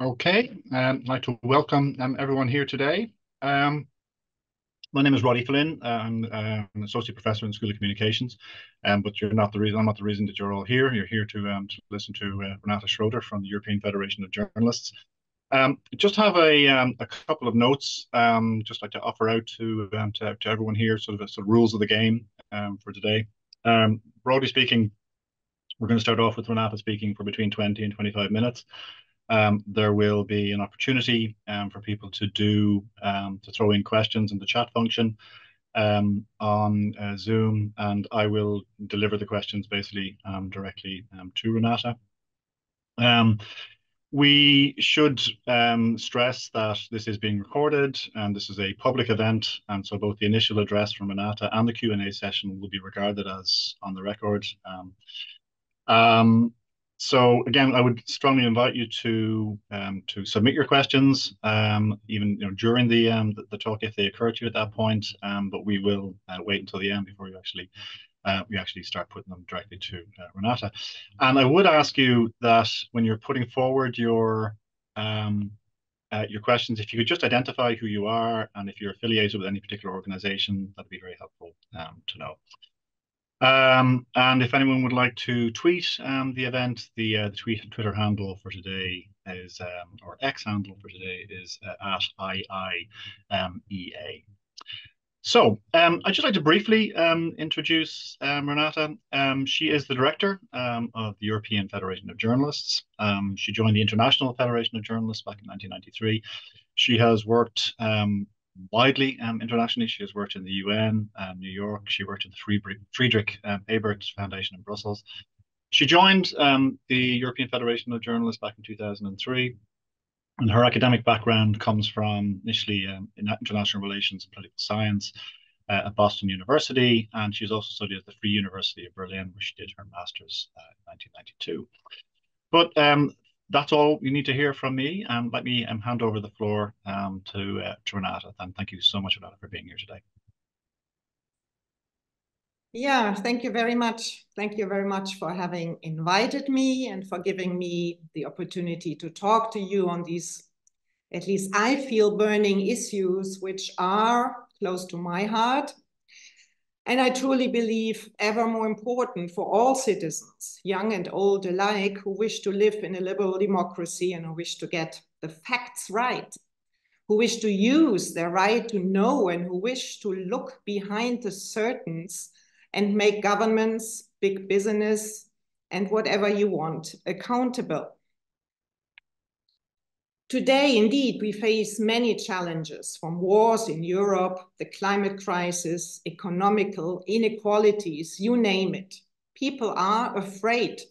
Okay, um, I'd like to welcome um, everyone here today. Um, my name is Roddy Flynn. I'm an associate professor in the School of Communications, um, but you're not the reason. I'm not the reason that you're all here. You're here to, um, to listen to uh, Renate Schroeder from the European Federation of Journalists. Um, just have a um, a couple of notes. Um, just like to offer out to um, to, to everyone here, sort of sort of rules of the game um, for today. Um, broadly speaking, we're going to start off with Renata speaking for between 20 and 25 minutes. Um, there will be an opportunity um, for people to do um, to throw in questions in the chat function um, on uh, Zoom, and I will deliver the questions basically um, directly um, to Renate. we should stress that this is being recorded and this is a public event, and so both the initial address from Renata and the Q&A session will be regarded as on the record. Um, so again, I would strongly invite you to um, to submit your questions, um, even you know, during the, um, the, the talk if they occur to you at that point. Um, but we will uh, wait until the end before you actually uh, we actually start putting them directly to uh, Renate. And I would ask you that when you're putting forward your um, uh, your questions, if you could just identify who you are and if you're affiliated with any particular organization, that'd be very helpful um, to know. Um, and if anyone would like to tweet um, the event, the, uh, the tweet Twitter handle for today is, um, or X handle for today is uh, at IIEA. So um, I'd just like to briefly um, introduce um, Renate. Um, she is the director um, of the European Federation of Journalists. Um, she joined the International Federation of Journalists back in 1993. She has worked widely um, internationally. She has worked in the UN, um, New York. She worked in the Friedrich um, Ebert Foundation in Brussels. She joined um, the European Federation of Journalists back in 2003. And her academic background comes from initially um, in international relations and political science uh, at Boston University. And she's also studied at the Free University of Berlin, where she did her master's uh, in 1992. But um, that's all you need to hear from me. And let me um, hand over the floor um, to, uh, to Renate. And thank you so much, Renate, for being here today. Yeah, thank you very much. Thank you very much for having invited me and for giving me the opportunity to talk to you on these, at least I feel, burning issues which are close to my heart and I truly believe ever more important for all citizens, young and old alike, who wish to live in a liberal democracy and who wish to get the facts right, who wish to use their right to know and who wish to look behind the curtains and make governments, big business, and whatever you want accountable. Today, indeed, we face many challenges from wars in Europe, the climate crisis, economical inequalities, you name it. People are afraid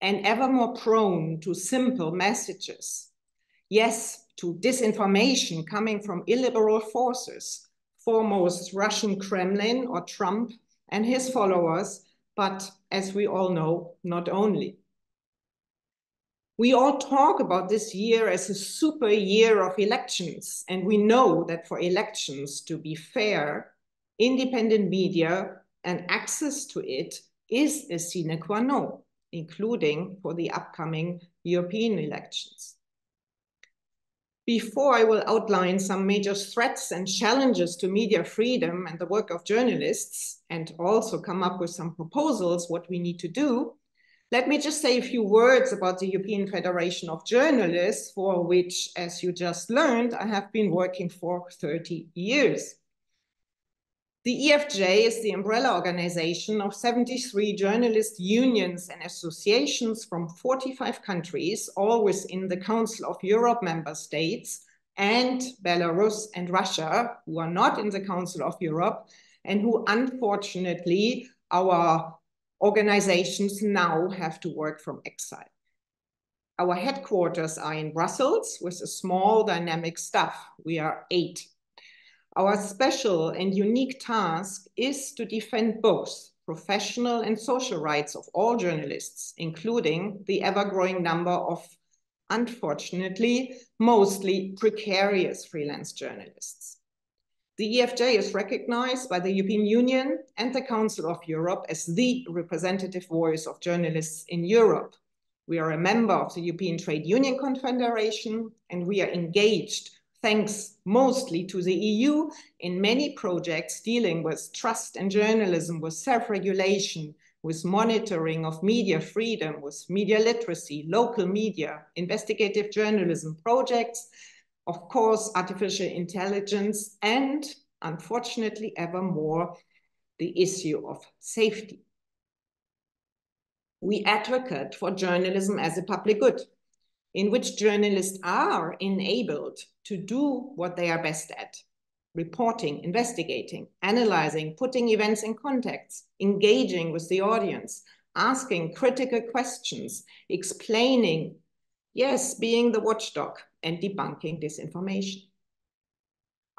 and ever more prone to simple messages. Yes, to disinformation coming from illiberal forces, foremost Russian Kremlin or Trump and his followers, but as we all know, not only. We all talk about this year as a super year of elections, and we know that for elections to be fair, independent media and access to it is a sine qua non, including for the upcoming European elections. Before I will outline some major threats and challenges to media freedom and the work of journalists, and also come up with some proposals what we need to do, let me just say a few words about the European Federation of Journalists, for which, as you just learned, I have been working for 30 years. The EFJ is the umbrella organization of 73 journalist unions and associations from 45 countries, all within the Council of Europe member states, and Belarus and Russia, who are not in the Council of Europe, and who unfortunately our organizations now have to work from exile. Our headquarters are in Brussels with a small dynamic staff. We are eight. Our special and unique task is to defend both professional and social rights of all journalists, including the ever-growing number of, unfortunately, mostly precarious freelance journalists. The EFJ is recognized by the European Union and the Council of Europe as the representative voice of journalists in Europe. We are a member of the European Trade Union Confederation, and we are engaged, thanks mostly to the EU, in many projects dealing with trust and journalism, with self-regulation, with monitoring of media freedom, with media literacy, local media, investigative journalism projects, of course, artificial intelligence, and unfortunately, ever more, the issue of safety. We advocate for journalism as a public good, in which journalists are enabled to do what they are best at, reporting, investigating, analyzing, putting events in context, engaging with the audience, asking critical questions, explaining, yes, being the watchdog and debunking disinformation.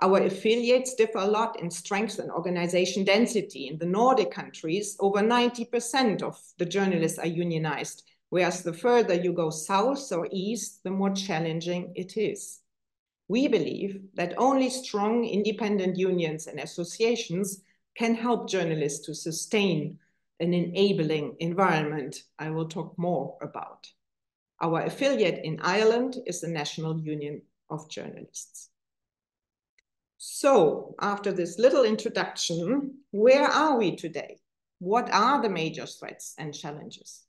Our affiliates differ a lot in strength and organization density. In the Nordic countries, over 90% of the journalists are unionized, whereas the further you go south or east, the more challenging it is. We believe that only strong independent unions and associations can help journalists to sustain an enabling environment I will talk more about. Our affiliate in Ireland is the National Union of Journalists. So after this little introduction, where are we today? What are the major threats and challenges?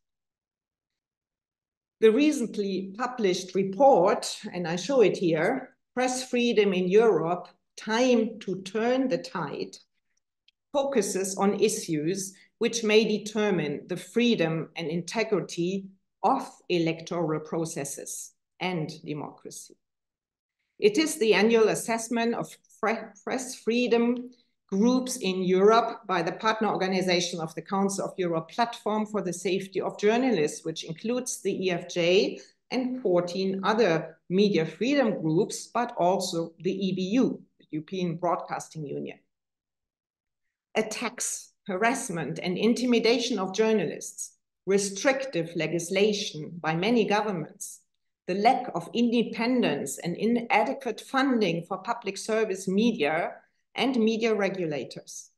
The recently published report, and I show it here, Press Freedom in Europe, Time to Turn the Tide, focuses on issues which may determine the freedom and integrity of electoral processes and democracy. It is the annual assessment of press freedom groups in Europe by the partner organization of the Council of Europe Platform for the Safety of Journalists, which includes the EFJ and 14 other media freedom groups, but also the EBU, the European Broadcasting Union. Attacks, harassment, and intimidation of journalists, restrictive legislation by many governments, the lack of independence and inadequate funding for public service media and media regulators,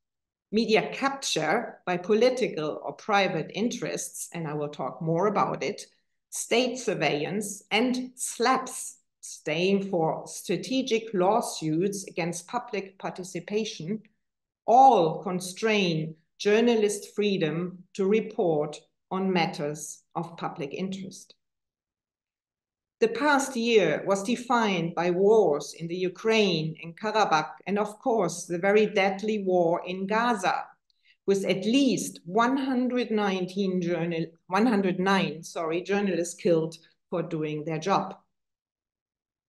media capture by political or private interests, and I will talk more about it, state surveillance, and SLAPPs, staying for strategic lawsuits against public participation, all constrain journalist freedom to report on matters of public interest. The past year was defined by wars in the Ukraine and Karabakh, and of course, the very deadly war in Gaza, with at least 119 journal 109 sorry journalists killed for doing their job.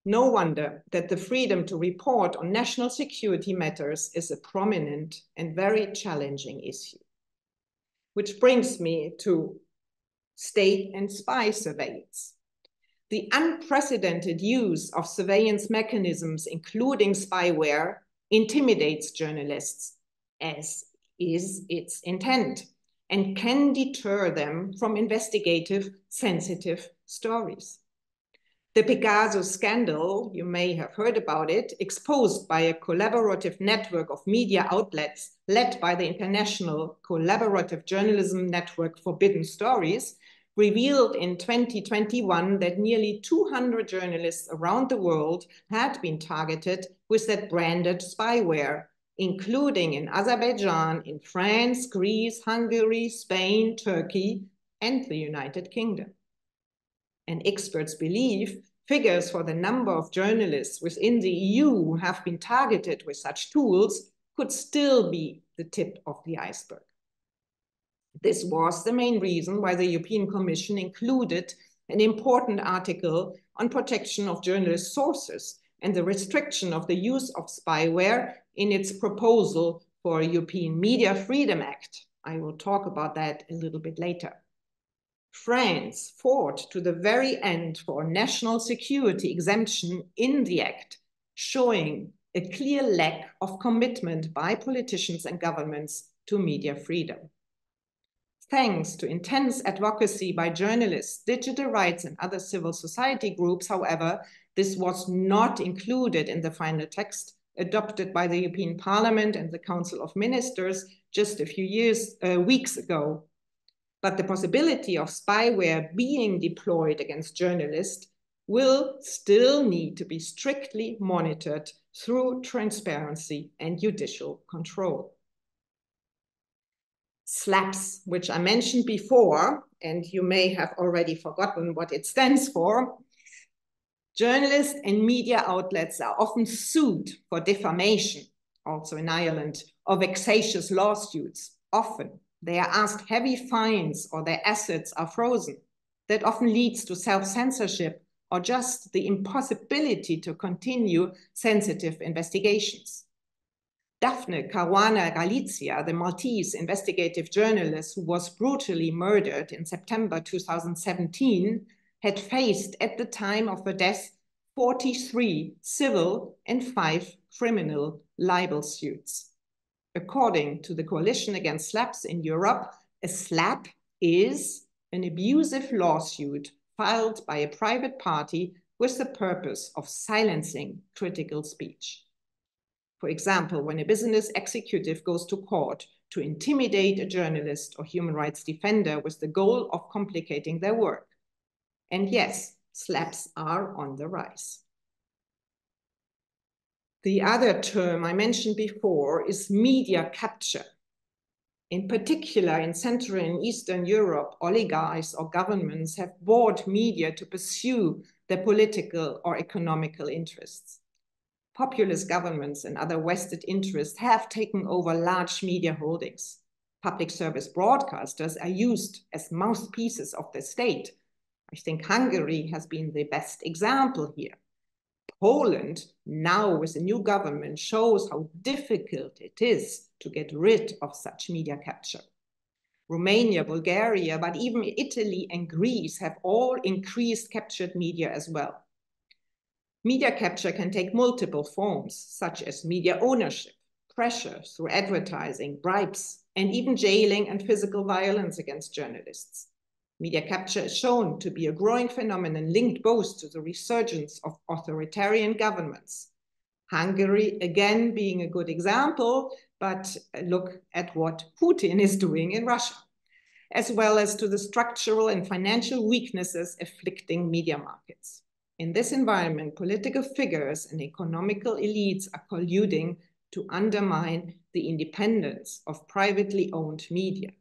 No wonder that the freedom to report on national security matters is a prominent and very challenging issue. Which brings me to state and spy surveillance. The unprecedented use of surveillance mechanisms, including spyware, intimidates journalists, as is its intent and can deter them from investigative, sensitive stories. The Pegasus scandal, you may have heard about it, exposed by a collaborative network of media outlets led by the International Collaborative Journalism Network Forbidden Stories, revealed in 2021 that nearly 200 journalists around the world had been targeted with that branded spyware, including in Azerbaijan, in France, Greece, Hungary, Spain, Turkey, and the United Kingdom. And experts believe figures for the number of journalists within the EU who have been targeted with such tools could still be the tip of the iceberg. This was the main reason why the European Commission included an important article on protection of journalist sources and the restriction of the use of spyware in its proposal for a European Media Freedom Act. I will talk about that a little bit later. France fought to the very end for national security exemption in the act, showing a clear lack of commitment by politicians and governments to media freedom. Thanks to intense advocacy by journalists, digital rights, and other civil society groups, however, this was not included in the final text adopted by the European Parliament and the Council of Ministers just a few years, uh, weeks ago. But the possibility of spyware being deployed against journalists will still need to be strictly monitored through transparency and judicial control. SLAPPs, which I mentioned before, and you may have already forgotten what it stands for. Journalists and media outlets are often sued for defamation, also in Ireland, or vexatious lawsuits. Often they are asked heavy fines or their assets are frozen. That often leads to self censorship or just the impossibility to continue sensitive investigations. Daphne Caruana Galizia, the Maltese investigative journalist who was brutally murdered in September 2017, had faced at the time of her death 43 civil and five criminal libel suits. According to the Coalition Against SLAPPs in Europe, a slap is an abusive lawsuit filed by a private party with the purpose of silencing critical speech. For example, when a business executive goes to court to intimidate a journalist or human rights defender with the goal of complicating their work. And yes, slaps are on the rise. The other term I mentioned before is media capture. In particular, in Central and Eastern Europe, oligarchs or governments have bought media to pursue their political or economical interests. Populist governments and other vested interests have taken over large media holdings. Public service broadcasters are used as mouthpieces of the state. I think Hungary has been the best example here. Poland, now with a new government, shows how difficult it is to get rid of such media capture. Romania, Bulgaria, but even Italy and Greece have all increased captured media as well. Media capture can take multiple forms, such as media ownership, pressure through advertising, bribes, and even jailing and physical violence against journalists. Media capture is shown to be a growing phenomenon linked both to the resurgence of authoritarian governments. Hungary, again, being a good example, but uh, look at what Putin is doing in Russia, as well as to the structural and financial weaknesses afflicting media markets. In this environment, political figures and economical elites are colluding to undermine the independence of privately owned media.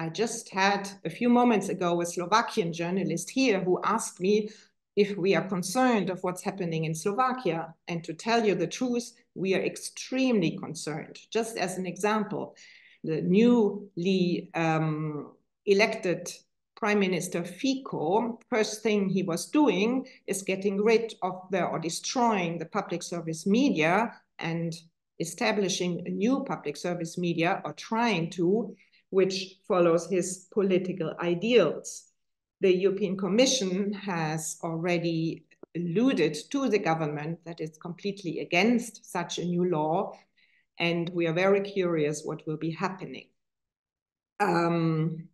I just had a few moments ago a Slovakian journalist here who asked me if we are concerned of what's happening in Slovakia. And to tell you the truth, we are extremely concerned. Just as an example, the newly um, elected Prime Minister Fico, first thing he was doing is getting rid of the or destroying the public service media and establishing a new public service media or trying to which follows his political ideals. The European Commission has already alluded to the government that it's completely against such a new law, and we are very curious what will be happening. Um,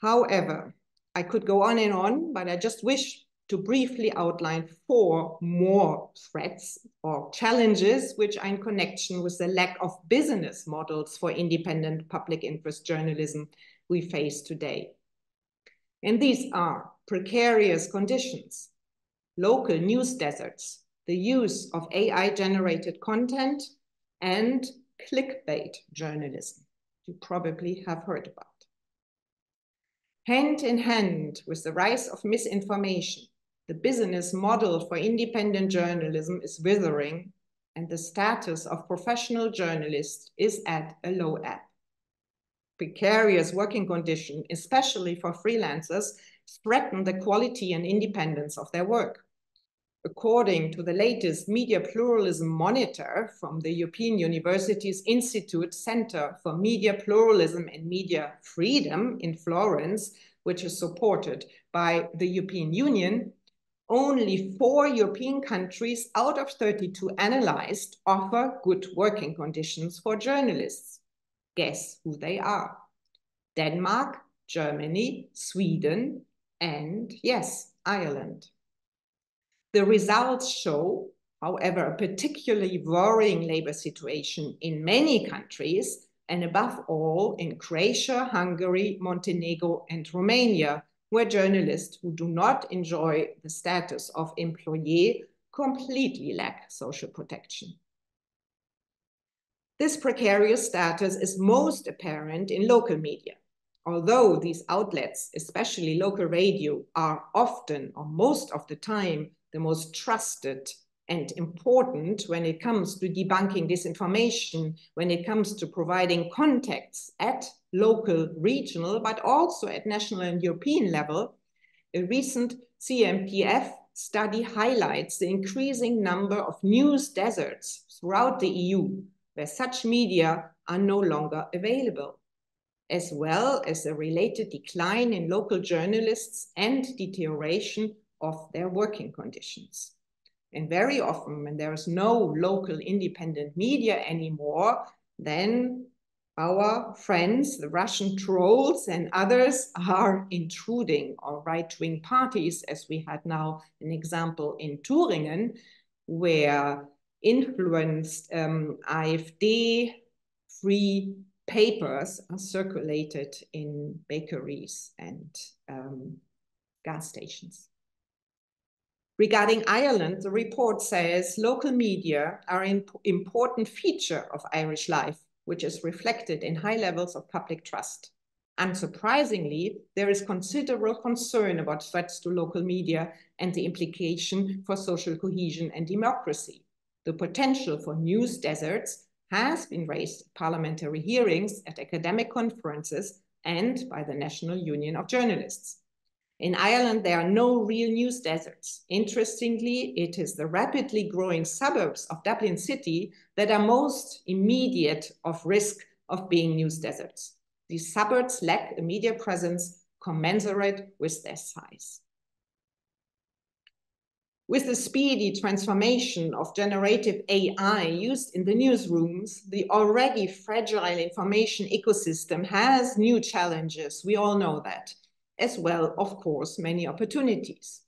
however, I could go on and on, but I just wish to briefly outline four more threats or challenges which are in connection with the lack of business models for independent public interest journalism we face today. And these are precarious conditions, local news deserts, the use of AI-generated content, and clickbait journalism you probably have heard about. Hand in hand with the rise of misinformation, the business model for independent journalism is withering and the status of professional journalists is at a low ebb. Precarious working conditions, especially for freelancers, threaten the quality and independence of their work. According to the latest Media Pluralism Monitor from the European Universities Institute Center for Media Pluralism and Media Freedom in Florence, which is supported by the European Union, only four European countries out of 32 analyzed offer good working conditions for journalists. Guess who they are? Denmark, Germany, Sweden, and yes, Ireland. The results show, however, a particularly worrying labor situation in many countries and above all in Croatia, Hungary, Montenegro, and Romania, where journalists who do not enjoy the status of employee completely lack social protection. This precarious status is most apparent in local media. Although these outlets, especially local radio, are often or most of the time the most trusted and important when it comes to debunking disinformation, when it comes to providing contacts at local, regional, but also at national and European level, a recent CMPF study highlights the increasing number of news deserts throughout the EU where such media are no longer available, as well as a related decline in local journalists and deterioration of their working conditions. And very often, when there is no local independent media anymore, then our friends, the Russian trolls and others are intruding, or right-wing parties, as we had now an example in Thuringen, where influenced um, AfD free papers are circulated in bakeries and um, gas stations. Regarding Ireland, the report says local media are an important feature of Irish life, which is reflected in high levels of public trust. Unsurprisingly, there is considerable concern about threats to local media and the implication for social cohesion and democracy. The potential for news deserts has been raised at parliamentary hearings, at academic conferences, and by the National Union of Journalists. In Ireland, there are no real news deserts. Interestingly, it is the rapidly growing suburbs of Dublin City that are most immediate of risk of being news deserts. These suburbs lack a media presence commensurate with their size. With the speedy transformation of generative AI used in the newsrooms, the already fragile information ecosystem has new challenges. We all know that. As well, of course, many opportunities.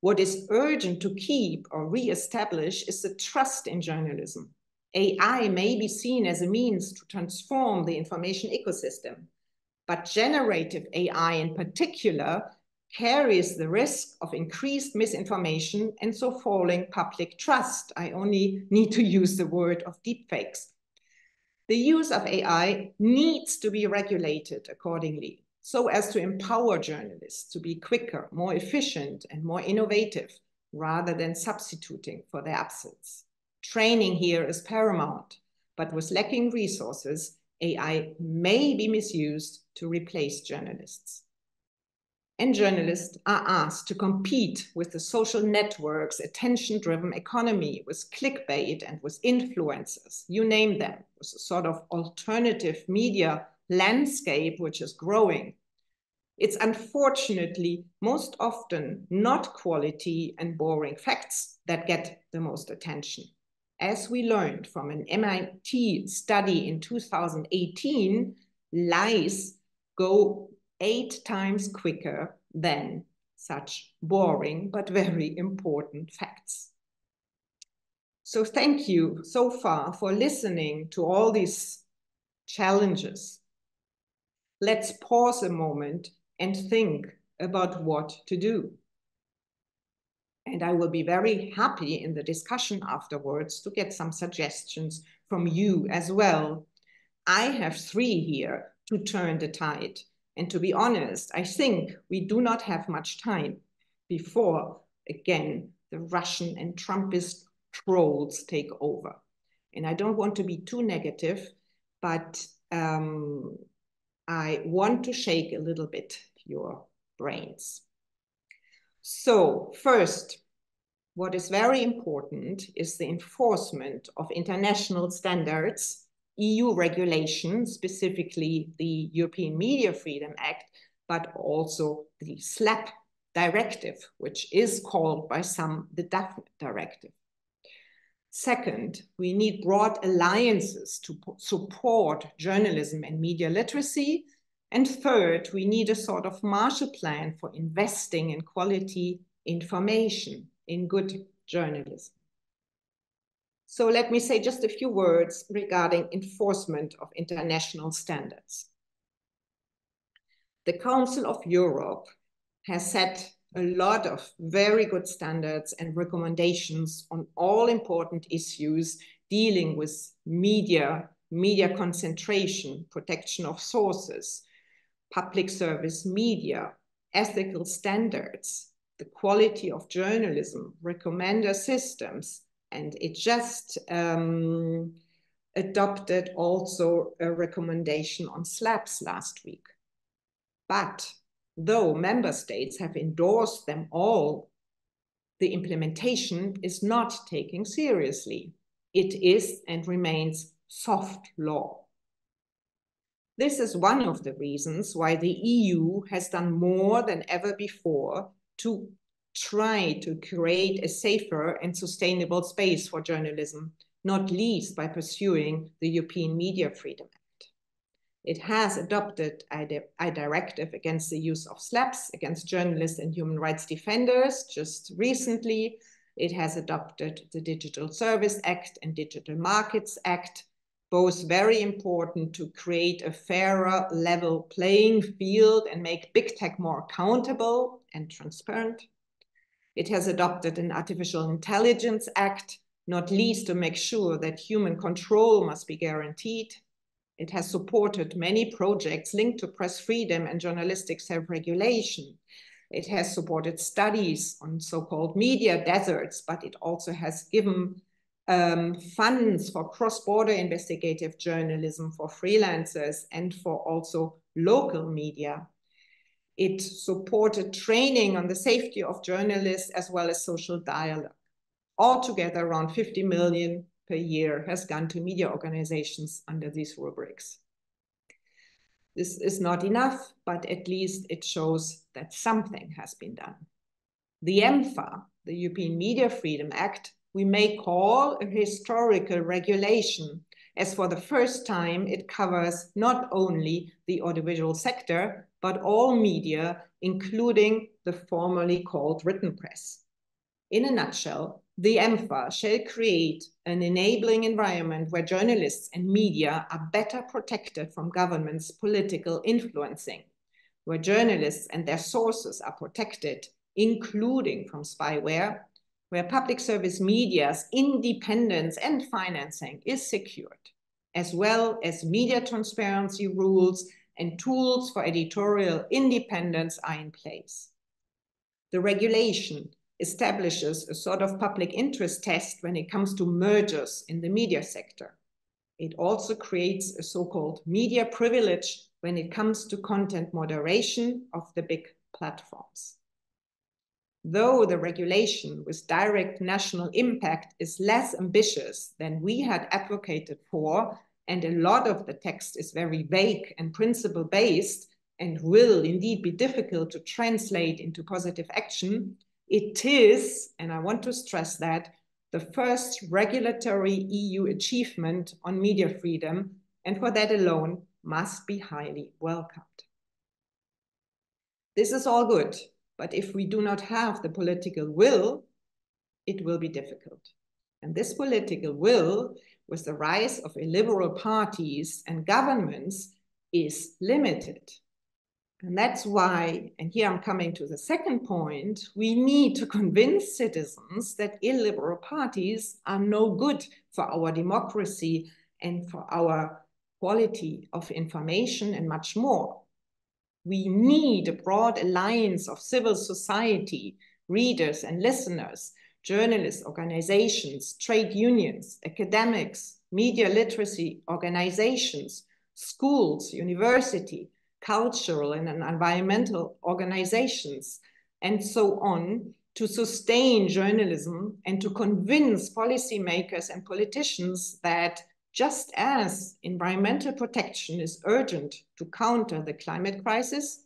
What is urgent to keep or re-establish is the trust in journalism. AI may be seen as a means to transform the information ecosystem, but generative AI in particular carries the risk of increased misinformation and so falling public trust. I only need to use the word of deepfakes. The use of AI needs to be regulated accordingly so as to empower journalists to be quicker, more efficient, and more innovative rather than substituting for their absence. Training here is paramount, but with lacking resources, AI may be misused to replace journalists and journalists are asked to compete with the social networks, attention-driven economy, with clickbait and with influencers, you name them, with a sort of alternative media landscape which is growing. It's unfortunately most often not quality and boring facts that get the most attention. As we learned from an MIT study in 2018, lies go eight times quicker than such boring but very important facts. So thank you so far for listening to all these challenges. Let's pause a moment and think about what to do. And I will be very happy in the discussion afterwards to get some suggestions from you as well. I have three here to turn the tide. And to be honest, I think we do not have much time before, again, the Russian and Trumpist trolls take over. And I don't want to be too negative, but um, I want to shake a little bit your brains. So first, what is very important is the enforcement of international standards EU regulation, specifically the European Media Freedom Act, but also the SLAPP directive, which is called by some the Daphne directive. Second, we need broad alliances to support journalism and media literacy. And third, we need a sort of Marshall Plan for investing in quality information, in good journalism. So let me say just a few words regarding enforcement of international standards. The Council of Europe has set a lot of very good standards and recommendations on all important issues dealing with media, media concentration, protection of sources, public service media, ethical standards, the quality of journalism, recommender systems, and it just um, adopted also a recommendation on SLAPPs last week. But though member states have endorsed them all, the implementation is not taken seriously. It is and remains soft law. This is one of the reasons why the EU has done more than ever before to try to create a safer and sustainable space for journalism, not least by pursuing the European Media Freedom Act. It has adopted a, a directive against the use of slaps against journalists and human rights defenders just recently. It has adopted the Digital Service Act and Digital Markets Act, both very important to create a fairer level playing field and make big tech more accountable and transparent. It has adopted an Artificial Intelligence Act, not least to make sure that human control must be guaranteed. It has supported many projects linked to press freedom and journalistic self-regulation. It has supported studies on so-called media deserts, but it also has given um, funds for cross-border investigative journalism for freelancers and for also local media. It supported training on the safety of journalists as well as social dialogue. Altogether, around 50 million per year has gone to media organizations under these rubrics. This is not enough, but at least it shows that something has been done. The EMFA, the European Media Freedom Act, we may call a historical regulation, as for the first time it covers not only the audiovisual sector, but all media, including the formerly called written press. In a nutshell, the EMFA shall create an enabling environment where journalists and media are better protected from government's political influencing, where journalists and their sources are protected, including from spyware, where public service media's independence and financing is secured, as well as media transparency rules and tools for editorial independence are in place. The regulation establishes a sort of public interest test when it comes to mergers in the media sector. It also creates a so-called media privilege when it comes to content moderation of the big platforms. Though the regulation with direct national impact is less ambitious than we had advocated for, and a lot of the text is very vague and principle based and will indeed be difficult to translate into positive action, it is, and I want to stress that, the first regulatory EU achievement on media freedom, and for that alone must be highly welcomed. This is all good, but if we do not have the political will, it will be difficult. And this political will, with the rise of illiberal parties and governments, is limited. And that's why, and here I'm coming to the second point, we need to convince citizens that illiberal parties are no good for our democracy and for our quality of information and much more. We need a broad alliance of civil society, readers and listeners, journalists, organizations, trade unions, academics, media literacy organizations, schools, university, cultural and environmental organizations, and so on, to sustain journalism and to convince policymakers and politicians that just as environmental protection is urgent to counter the climate crisis,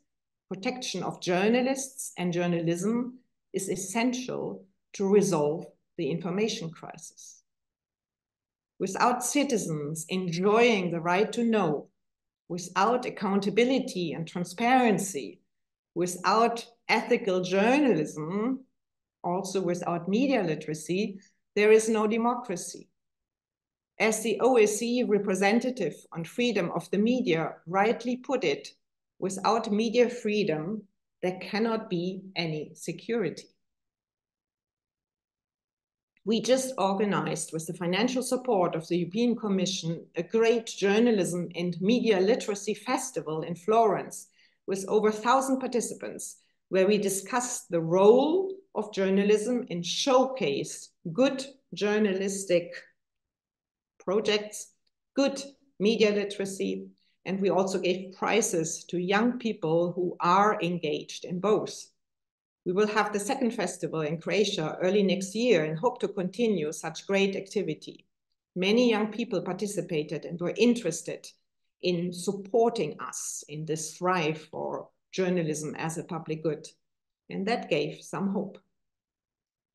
protection of journalists and journalism is essential to resolve the information crisis. Without citizens enjoying the right to know without accountability and transparency, without ethical journalism, also without media literacy, there is no democracy. As the OSCE representative on freedom of the media rightly put it, without media freedom, there cannot be any security. We just organized, with the financial support of the European Commission, a great journalism and media literacy festival in Florence with over 1,000 participants, where we discussed the role of journalism and showcased good journalistic projects, good media literacy, and we also gave prizes to young people who are engaged in both. We will have the second festival in Croatia early next year and hope to continue such great activity. Many young people participated and were interested in supporting us in this thrive for journalism as a public good. And that gave some hope.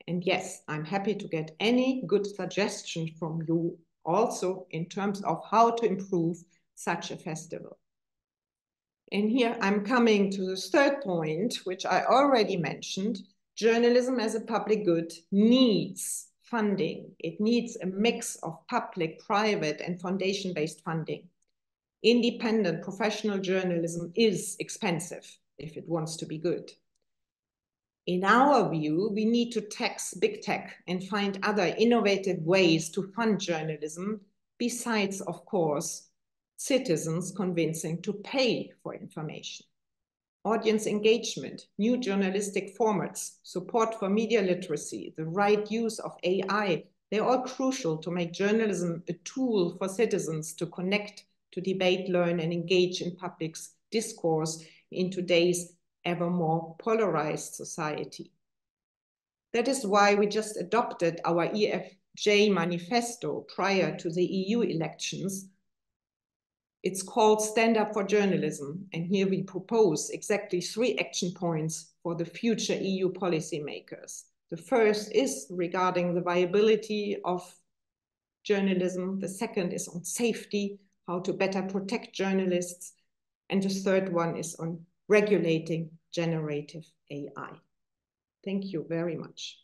And yes, I'm happy to get any good suggestion from you also in terms of how to improve such a festival. And here I'm coming to the third point, which I already mentioned. Journalism as a public good needs funding. It needs a mix of public, private, and foundation-based funding. Independent professional journalism is expensive if it wants to be good. In our view, we need to tax big tech and find other innovative ways to fund journalism, besides, of course, citizens convincing to pay for information. Audience engagement, new journalistic formats, support for media literacy, the right use of AI, they're all crucial to make journalism a tool for citizens to connect, to debate, learn, and engage in public discourse in today's ever more polarized society. That is why we just adopted our EFJ manifesto prior to the EU elections. It's called Stand Up for Journalism, and here we propose exactly three action points for the future EU policymakers. The first is regarding the viability of journalism. The second is on safety, how to better protect journalists. And the third one is on regulating generative AI. Thank you very much.